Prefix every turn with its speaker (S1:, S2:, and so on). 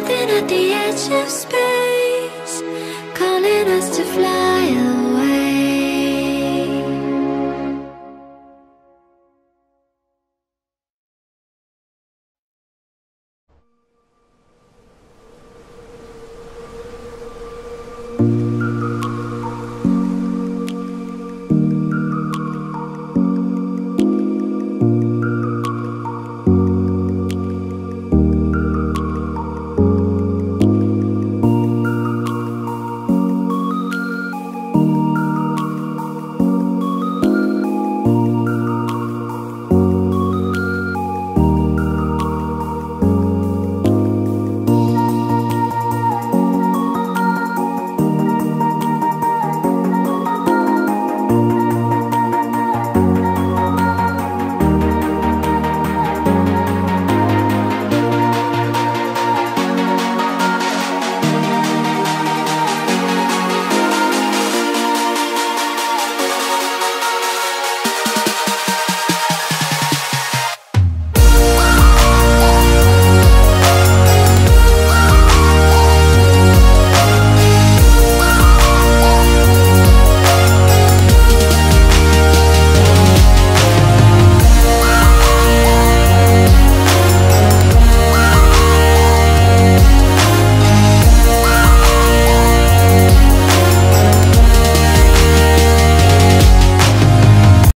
S1: Jumping at the edge of space Calling us to fly away.